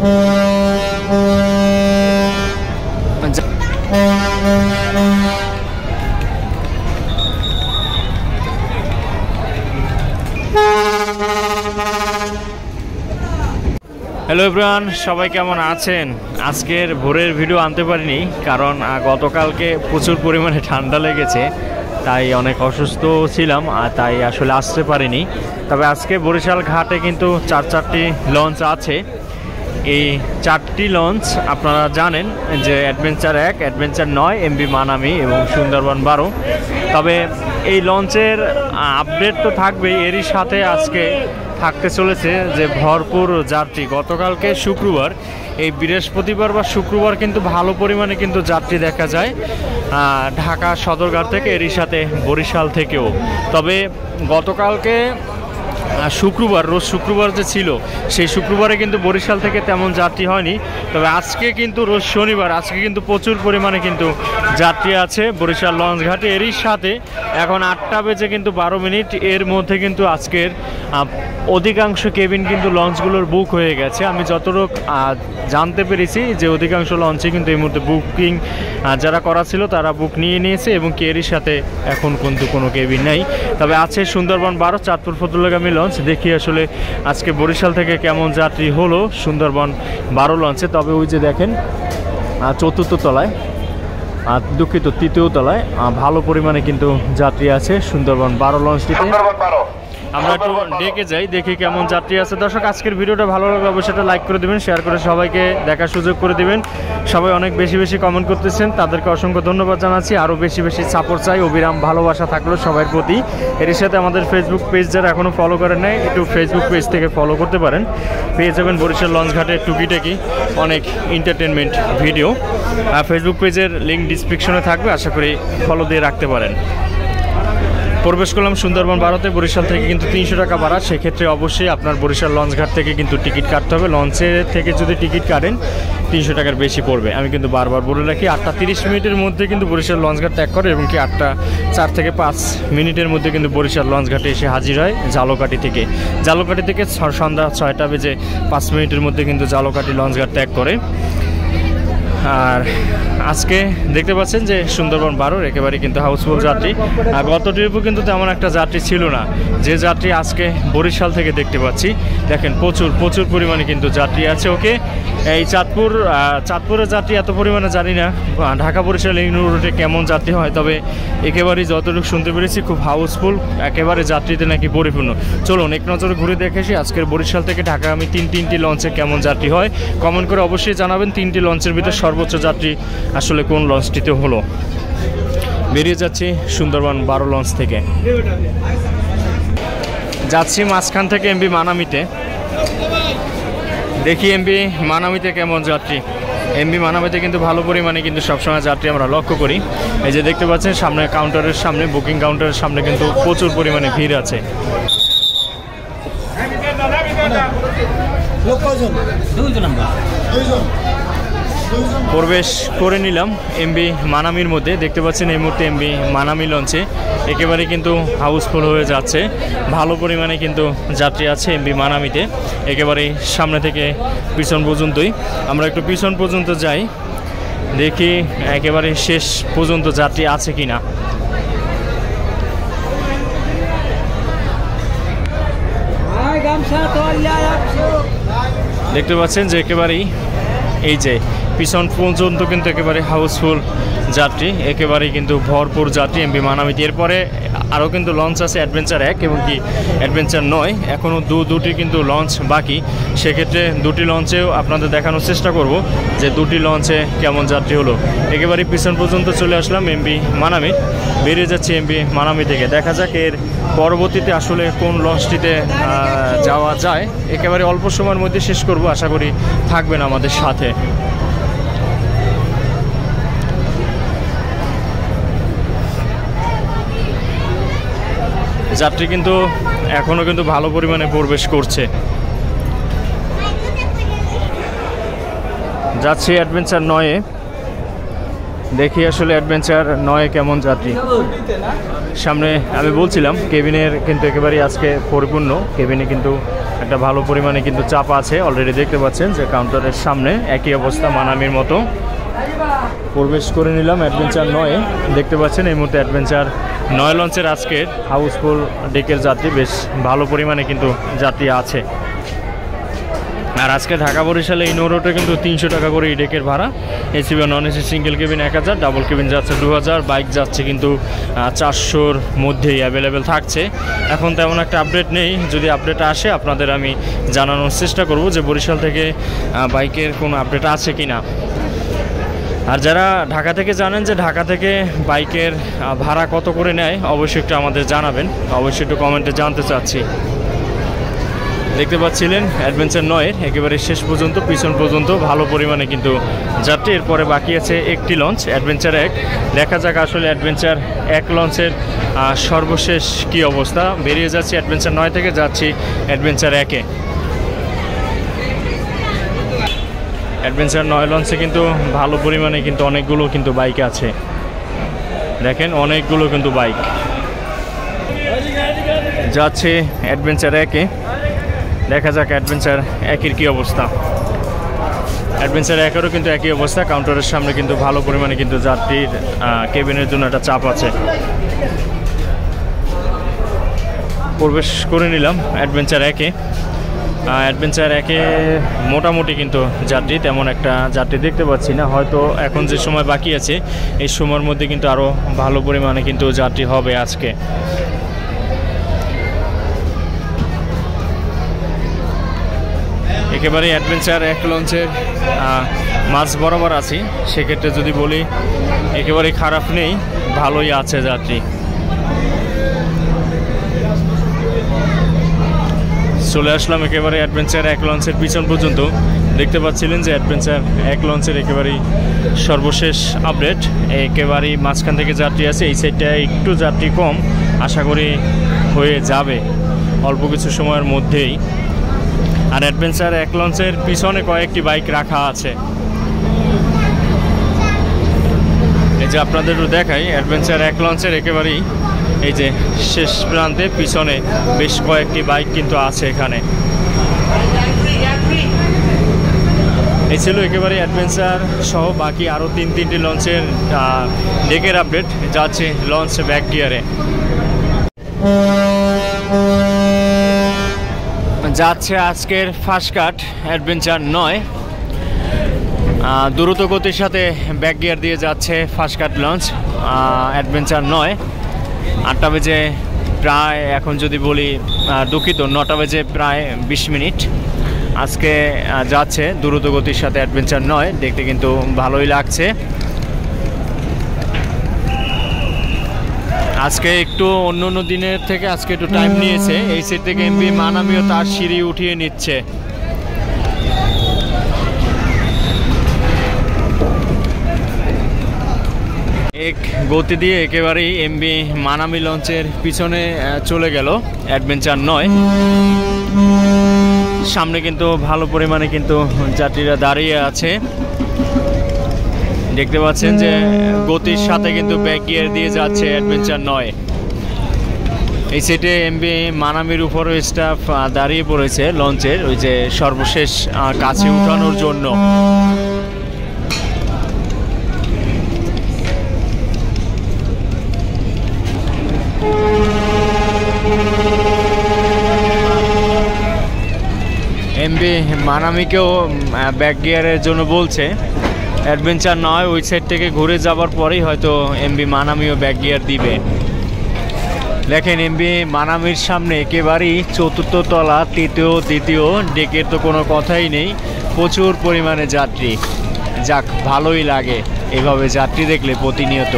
Hello everyone সবাই কেমন আছেন? আজকের ভোরের ভিডিও আনতে পারিনি, কারণ গতকালকে প্রচুর পরিমাণে ঠান্ডা লেগেছে, তাই অনেক অসুস্থ ছিলাম, আর তাই আসলে আসতে পারিনি। তবে আজকে বরিশাল ঘাটে কিন্তু চার চারটি লঞ্চ আছে এই চারটি লঞ্চ আপনারা জানেন যে অ্যাডভেঞ্চার এক, অ্যাডভেঞ্চার নয় এমবি মানামি এবং সুন্দরবন বারো। তবে এই লঞ্চের আপডেট তো থাকবেই, এরই সাথে আজকে থাকতে চলেছে যে ভরপুর যাত্রী। গতকালকে শুক্রবার, এই বৃহস্পতিবার বা শুক্রবার কিন্তু ভালো পরিমাণে কিন্তু যাত্রী দেখা যায় ঢাকা সদরঘাট থেকে, এরই সাথে বরিশাল থেকেও। তবে গতকালকে শুক্রবার, রোজ শুক্রবার যে ছিল, সেই শুক্রবারে কিন্তু বরিশাল থেকে তেমন যাত্রী হয়নি। তবে আজকে কিন্তু রোজ শনিবার, আজকে কিন্তু প্রচুর পরিমাণে কিন্তু যাত্রী আছে বরিশাল লঞ্চ ঘাটে। এরই সাথে এখন আটটা বেজে কিন্তু বারো মিনিট। এর মধ্যে কিন্তু আজকের অধিকাংশ কেবিন কিন্তু লঞ্চগুলোর বুক হয়ে গেছে। আমি যতটুক জানতে পেরেছি যে অধিকাংশ লঞ্চে কিন্তু এই মুহূর্তে বুকিং যারা করা ছিল তারা বুক নিয়ে নিয়েছে এবং কি এরই সাথে এখন কিন্তু কোনো কেবিন নেই। তবে আছে সুন্দরবন বারো, চাঁদপুর, ফতুল্লাগামী লঞ্চ, দেখি আসলে আজকে বরিশাল থেকে কেমন যাত্রী হলো সুন্দরবন বারো লঞ্চে। তবে ওই যে দেখেন চতুর্থ তলায় আর দুঃখিত, তৃতীয় তলায় ভালো পরিমাণে কিন্তু যাত্রী আছে সুন্দরবন বারো লঞ্চটিতে। আমরা একটু ডেকে যাই, দেখি কেমন যাত্রী আছে। দর্শক, আজকের ভিডিওটা ভালো লাগলে অবশ্যই একটা লাইক করে দিবেন শেয়ার করে সবাইকে দেখার সুযোগ করে দিবেন। সবাই অনেক বেশি বেশি কমেন্ট করতেছেন, তাদেরকে অসংখ্য ধন্যবাদ জানাচ্ছি। আরও বেশি বেশি সাপোর্ট চাই, অবিরাম ভালোবাসা থাকল সবার প্রতি। এর সাথে আমাদের ফেসবুক পেজ যারা এখনও ফলো করেন নাই, একটু ফেসবুক পেজ থেকে ফলো করতে পারেন। পেয়ে যাবেন বরিশাল লঞ্চ ঘাটে টুকিটাকি অনেক এন্টারটেনমেন্ট ভিডিও আর ফেসবুক পেজের লিঙ্ক ডিসক্রিপশনে থাকবে, আশা করি ফলো দিয়ে রাখতে পারেন। প্রবেশ করলাম সুন্দরবন ভারতে, বরিশাল থেকে কিন্তু তিনশো টাকা ভাড়া। সেক্ষেত্রে অবশ্যই আপনার বরিশাল লঞ্চ ঘাট থেকে কিন্তু টিকিট কাটতে হবে। লঞ্চের থেকে যদি টিকিট কাটেন, তিনশো টাকার বেশি পড়বে। আমি কিন্তু বারবার বলে রাখি, আটটা তিরিশ মিনিটের মধ্যে কিন্তু বরিশাল লঞ্চ ঘাট ত্যাগ করে এবং কি আটটা চার থেকে পাঁচ মিনিটের মধ্যে কিন্তু বরিশাল লঞ্চ ঘাটে এসে হাজির হয় জালোকাটি থেকে। জালোকাটি থেকে সন্ধ্যা ছয়টা বেজে পাঁচ মিনিটের মধ্যে কিন্তু জালোকাটি লঞ্চ ঘাট ত্যাগ করে। আর আজকে দেখতে পাচ্ছেন যে সুন্দরবন বারোর একেবারে কিন্তু হাউসফুল যাত্রী। আর গত ট্রিপও কিন্তু তেমন একটা যাত্রী ছিল না। যে যাত্রী আজকে বরিশাল থেকে দেখতে পাচ্ছি, দেখেন প্রচুর প্রচুর পরিমাণে কিন্তু যাত্রী আছে ওকে। এই চাঁদপুর চাঁদপুরের যাত্রী এত পরিমাণে জানি না ঢাকা বরিশাল এই রুটে কেমন যাত্রী হয়, তবে একেবারেই যতটুকু শুনতে পেরেছি খুব হাউসফুল, একেবারে যাত্রীতে নাকি পরিপূর্ণ। চলুন এক নজরে ঘুরে দেখে আসি, আজকের বরিশাল থেকে ঢাকা আমি তিন, তিনটি লঞ্চে কেমন যাত্রী হয়। কমেন্ট করে অবশ্যই জানাবেন, তিনটি লঞ্চের ভিতরে সর্বোচ্চ যাত্রী আসলে কোন লঞ্চটিতে হলো? বেরিয়ে যাচ্ছি সুন্দরবন বারো লঞ্চ থেকে। যাচ্ছি মাঝখান থেকে এমবি মানামিতে। দেখি এমবি মানামিতে কেমন যাত্রী। এমবি মানামিতে কিন্তু ভালো পরিমাণে কিন্তু সবসময় যাত্রী আমরা লক্ষ্য করি। এই যে দেখতে পাচ্ছেন সামনে কাউন্টারের সামনে বুকিং কাউন্টারের সামনে কিন্তু প্রচুর পরিমাণে ভিড় আছে। প্রবেশ করে নিলাম এমবি মানামির মধ্যে। দেখতে পাচ্ছেন এই মুহূর্তে এমবি মানামি লঞ্চে একেবারে কিন্তু হাউসফুল হয়ে যাচ্ছে। ভালো পরিমাণে কিন্তু যাত্রী আছে এমবি মানামিতে। একেবারে সামনে থেকে পিছন পর্যন্তই। আমরা একটু পিছন পর্যন্ত যাই। দেখি একেবারে শেষ পর্যন্ত যাত্রী আছে কি না দেখতে পাচ্ছেন যে একেবারেই এই যে পিছন পর্যন্ত কিন্তু একেবারে হাউসফুল যাত্রী, একেবারেই কিন্তু ভরপুর যাত্রী এমবি মানামিতি। এরপরে আরও কিন্তু লঞ্চ আছে অ্যাডভেঞ্চার এক এবং কি অ্যাডভেঞ্চার নয়। এখনও দু দুটি কিন্তু লঞ্চ বাকি। সেক্ষেত্রে দুটি লঞ্চেও আপনাদের দেখানোর চেষ্টা করব যে দুটি লঞ্চে কেমন যাত্রী হলো। একেবারে পিছন পর্যন্ত চলে আসলাম এমবি মানামি বেরিয়ে যাচ্ছে এমবি মানামি থেকে। দেখা যাক এর পরবর্তীতে আসলে কোন লঞ্চটিতে যাওয়া যায়। একেবারে অল্প সময়ের মধ্যে শেষ করব। আশা করি থাকবেন আমাদের সাথে। যাত্রী কিন্তু এখনও কিন্তু ভালো পরিমাণে প্রবেশ করছে। যাচ্ছি অ্যাডভেঞ্চার নয়ে। দেখি আসলে অ্যাডভেঞ্চার নয় কেমন যাত্রী। সামনে আমি বলছিলাম, কেবিনের কিন্তু একেবারেই আজকে পরিপূর্ণ। কেবিনে কিন্তু একটা ভালো পরিমাণে কিন্তু চাপ আছে। অলরেডি দেখতে পাচ্ছেন যে কাউন্টারের সামনে একই অবস্থা মানামির মতো। প্রবেশ করে নিলাম অ্যাডভেঞ্চার নয়ে। দেখতে পাচ্ছেন, এই মুহূর্তে অ্যাডভেঞ্চার নয় লঞ্চের আজকের হাউসফুল ডেকের যাত্রী, বেশ ভালো পরিমাণে কিন্তু যাত্রী আছে। আর আজকে ঢাকা বরিশালে এই নৌরোটা কিন্তু তিনশো টাকা করে এই ডেকের ভাড়া। এসি বা নন এসি সিঙ্গেল কেবিন এক হাজার ডাবল কেবিন যাচ্ছে দু হাজার বাইক যাচ্ছে কিন্তু চারশোর মধ্যেই অ্যাভেলেবেল থাকছে। এখন তেমন একটা আপডেট নেই। যদি আপডেট আসে, আপনাদের আমি জানানোর চেষ্টা করব যে বরিশাল থেকে বাইকের কোনো আপডেট আছে কি না আর যারা ঢাকা থেকে জানেন যে ঢাকা থেকে বাইকের ভাড়া কত করে নেয়, অবশ্যই একটু আমাদের জানাবেন। অবশ্যই একটু কমেন্টে জানতে চাচ্ছি। দেখতে পাচ্ছিলেন, অ্যাডভেঞ্চার নয়ের, একেবারে শেষ পর্যন্ত, পিছন পর্যন্ত, ভালো পরিমাণে কিন্তু যাত্রী। এরপরে বাকি আছে একটি লঞ্চ অ্যাডভেঞ্চার এক। দেখা যাক আসলে অ্যাডভেঞ্চার এক লঞ্চের সর্বশেষ কি অবস্থা। বেরিয়ে যাচ্ছি অ্যাডভেঞ্চার নয় থেকে, যাচ্ছি অ্যাডভেঞ্চার একে। অ্যাডভেঞ্চার নয় লঞ্চে কিন্তু ভালো পরিমাণে কিন্তু অনেকগুলো কিন্তু বাইক আছে। দেখেন, অনেকগুলো কিন্তু বাইক যাচ্ছে অ্যাডভেঞ্চার একে। দেখা যাক অ্যাডভেঞ্চার একের কী অবস্থা। অ্যাডভেঞ্চার একেরও কিন্তু একই অবস্থা। কাউন্টারের সামনে কিন্তু ভালো পরিমাণে কিন্তু যাত্রীর কেবিনের জন্য একটা চাপ আছে। প্রবেশ করে নিলাম অ্যাডভেঞ্চার একে। অ্যাডভেঞ্চার একে মোটামুটি কিন্তু যাত্রী তেমন একটা যাত্রী দেখতে পাচ্ছি না। হয়তো এখন যে সময় বাকি আছে, এই সময়ের মধ্যে কিন্তু আরও ভালো পরিমাণে কিন্তু যাত্রী হবে আজকে। একেবারে অ্যাডভেঞ্চার এক লঞ্চের মাছ বরাবর আছি। সেক্ষেত্রে যদি বলি, একেবারে খারাপ নেই, ভালোই আছে যাত্রী। চলে আসলাম একেবারে অ্যাডভেঞ্চার এক লঞ্চের পিছন পর্যন্ত। দেখতে পাচ্ছিলেন যে অ্যাডভেঞ্চার এক লঞ্চের একেবারেই সর্বশেষ আপডেট একেবারেই মাঝখান থেকে যাত্রী আছে, এই সাইডটা একটু যাত্রী কম, আশা করি হয়ে যাবে অল্প কিছু সময়ের মধ্যেই। আর অ্যাডভেঞ্চার এক লঞ্চের পিছনে কয়েকটি বাইক রাখা আছে। এই যে আপনাদেরও দেখাই অ্যাডভেঞ্চার এক লঞ্চের একেবারেই এই যে শেষ প্রান্তে পিছনে বেশ কয়েকটি বাইক কিন্তু আছে এখানে। এই ছিল একেবারে অ্যাডভেঞ্চার সহ বাকি আরও তিন তিনটি লঞ্চের ডেকের আপডেট যাচ্ছে লঞ্চ ব্যাক গিয়ারে। যাচ্ছে আজকের ফার্স্ট কাট, অ্যাডভেঞ্চার নয়। দ্রুত গতির সাথে ব্যাক গিয়ার দিয়ে যাচ্ছে ফার্স্ট কাট লঞ্চ অ্যাডভেঞ্চার নয়। আটটা বেজে প্রায় এখন যদি বলি দুঃখিত নটা বেজে প্রায় বিশ মিনিট। আজকে যাচ্ছে দ্রুত গতির সাথে অ্যাডভেঞ্চার নয় দেখতে কিন্তু ভালোই লাগছে। আজকে একটু অন্য অন্য দিনের থেকে আজকে একটু টাইম নিয়েছে এই সিট থেকে এমবি মানামিও তার সিঁড়ি উঠিয়ে নিচ্ছে। এক গতি দিয়ে একেবারেই এমবি মানামি লঞ্চের পিছনে চলে গেল। অ্যাডভেঞ্চার নয়। সামনে কিন্তু ভালো পরিমাণে কিন্তু যাত্রীরা দাঁড়িয়ে আছে। দেখতে পাচ্ছেন যে গতির সাথে কিন্তু ব্যাক গিয়ার দিয়ে যাচ্ছে অ্যাডভেঞ্চার নয়। এই সেটে এমবি মানামির উপরও স্টাফ দাঁড়িয়ে পড়েছে লঞ্চের, ওই যে সর্বশেষ কাছে উঠানোর জন্য। এমবি মানামিকেও ব্যাক গিয়ারের জন্য বলছে। অ্যাডভেঞ্চার নয়, ওই সাইড থেকে ঘুরে যাবার পরেই হয়তো এমবি মানামিও ব্যাক গিয়ার দিবে। দেখেন এমবি মানামির সামনে একেবারেই চতুর্থ তলা, তৃতীয়, দ্বিতীয় ডেকের তো কোনো কথাই নেই। প্রচুর পরিমাণে যাত্রী। যাক, ভালোই লাগে এভাবে যাত্রী দেখলে প্রতিনিয়ত।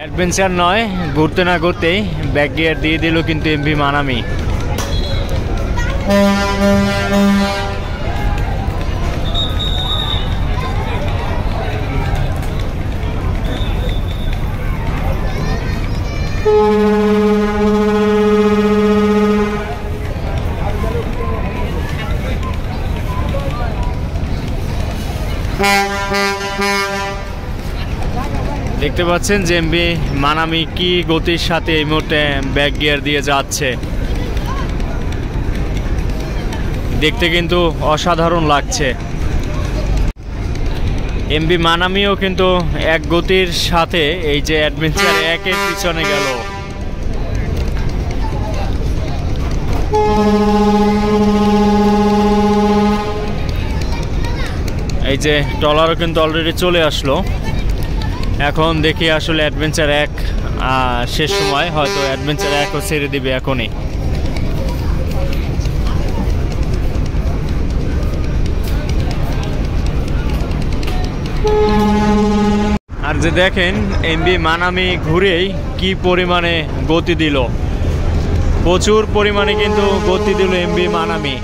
অ্যাডভেঞ্চার নয়, ঘুরতে না ঘুরতেই ব্যাক গিয়ার দিয়ে দিল কিন্তু এমবি মানামি। দেখতে পাচ্ছেন যে এমবি মানামি কি গতির সাথে এই মুহূর্তে ব্যাক গিয়ার দিয়ে যাচ্ছে। দেখতে কিন্তু অসাধারণ লাগছে। এমবি মানামিও কিন্তু এক গতির সাথে এই যে অ্যাডভেঞ্চার একের পিছনে গেল। এই যে টলারও কিন্তু অলরেডি চলে আসলো। এখন দেখি আসলে অ্যাডভেঞ্চার এক শেষ সময়, হয়তো অ্যাডভেঞ্চার একও ছেড়ে দিবে এখনই। যে দেখেন এমবি মানামি ঘুরেই কি পরিমাণে গতি দিল। প্রচুর পরিমাণে কিন্তু গতি দিল এমবি মানামি।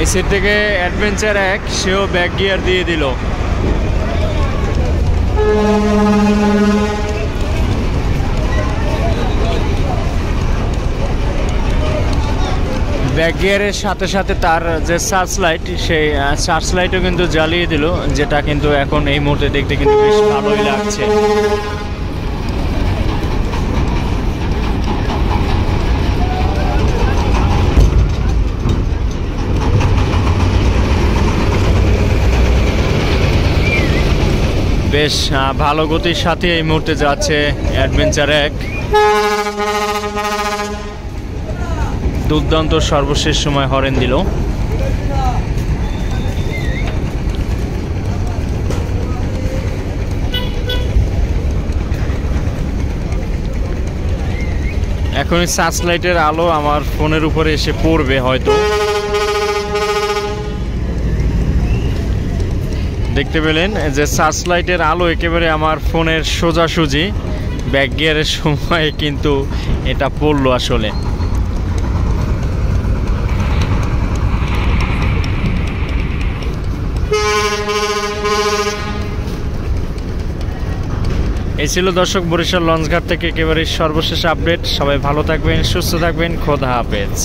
এই সেট থেকে অ্যাডভেঞ্চার এক, সেও ব্যাক গিয়ার দিয়ে দিল। ব্যাক গিয়ারের সাথে সাথে তার যে সার্চ লাইট সেই সার্চ লাইটও কিন্তু জ্বালিয়ে দিল, যেটা কিন্তু এখন এই মুহূর্তে দেখতে কিন্তু বেশ ভালোই লাগছে। বেশ ভালো গতির সাথে এই মুহূর্তে যাচ্ছে অ্যাডভেঞ্চার এক। দুর্দান্ত সর্বশেষ সময় হরেন দিল। এখন সার্চ লাইটের আলো আমার ফোনের উপরে এসে পড়বে হয়তো। দেখতে পেলেন যে সার্চ লাইটের আলো একেবারে আমার ফোনের সোজাসুজি। ব্যাক গিয়ারের সময় কিন্তু এটা পড়ল আসলে। এই ছিল দর্শক বরিশাল লঞ্চঘাট থেকে একেবারে সর্বশেষ আপডেট। সবাই ভালো থাকবেন, সুস্থ থাকবেন, খোদা হাফেজ।